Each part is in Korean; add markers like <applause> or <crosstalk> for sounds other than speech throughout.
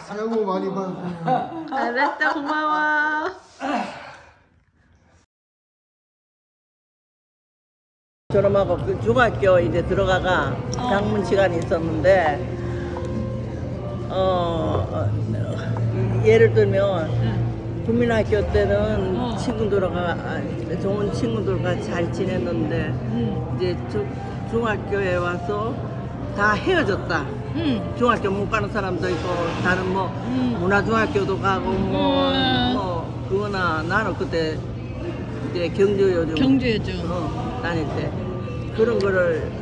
새해 복 많이 받고 알았다 고마워. 졸업하고 그 중학교 이제 들어가가 장문 시간이 있었는데 어, 어, 예를 들면 국민학교 때는 어. 친구들과 아, 좋은 친구들과 잘 지냈는데 응. 이제 중, 중학교에 와서 다 헤어졌다. 응. 중학교 못 가는 사람도 있고 다른 뭐 음. 문화중학교도 가고 뭐, 음. 뭐 그거나 나는 그때 이제 경주 요즘 경주여죠. 어, 다닐 때 그런 거를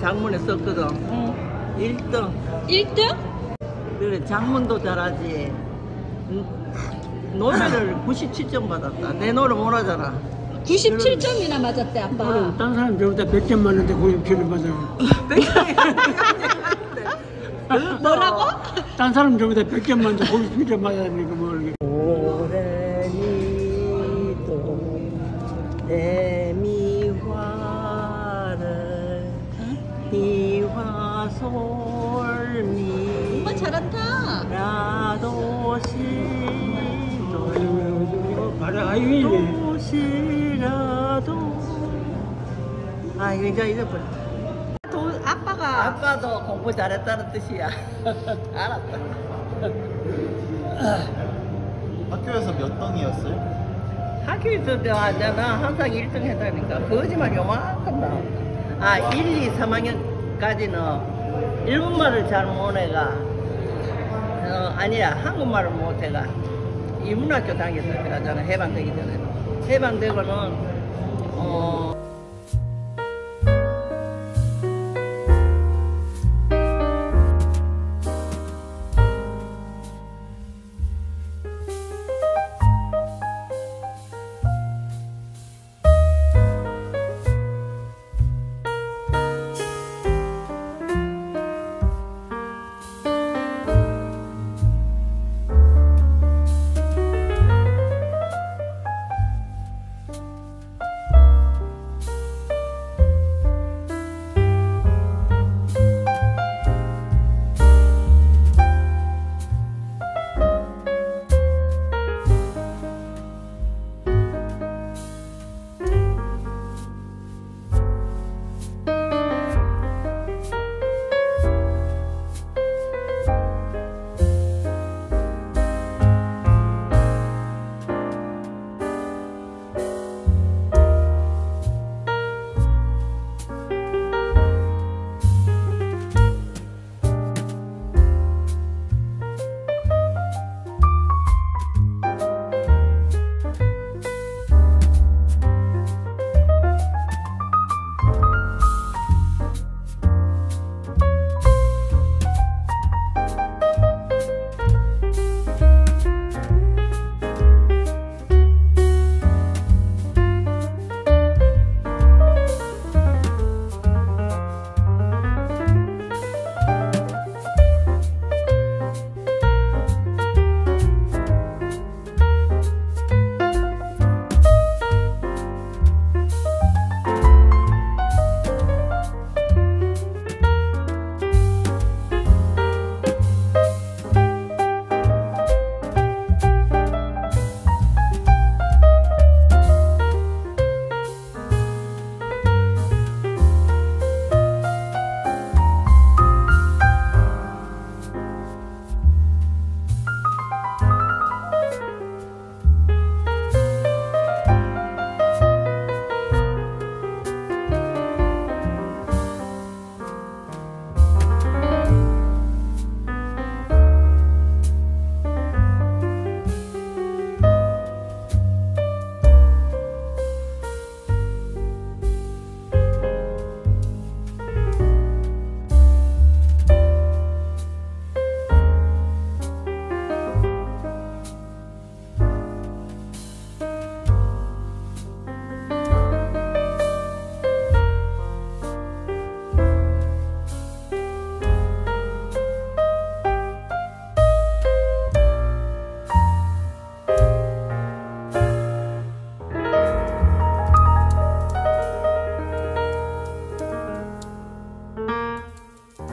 장문에 썼거든 어. 1등 1등? 그래 장문도 잘하지 음, 노래를 <laughs> 97점 받았다 내 노래 못하잖아 97점이나 맞았대 아빠. 딴 사람 저보다 100점 맞는데 97점 맞아요. <laughs> <laughs> 뭐라고? 딴 사람 저보다 100점 맞는데 97점 맞았으니까 뭐 이렇게. 오래니도 대미화를 이화솔미 엄마 잘한다. 라도 시도 맞아, 아이네. 도시라도. 아 이거 이제 잊어버려. 도, 아빠가. 아빠도 공부 잘했다는 뜻이야. <laughs> 알았다. <laughs> 학교에서 몇 등이었어요? 학교 있을 때 하잖아 항상 1등 했다니까. 거짓말 요만큼 나와 아 1, 2, 3학년까지는 일본말을 잘 못해가. 어, 아니야. 한국말을 못해가. 이문학교 다녔을 때가잖아 해방되기 전에 해방되고는 어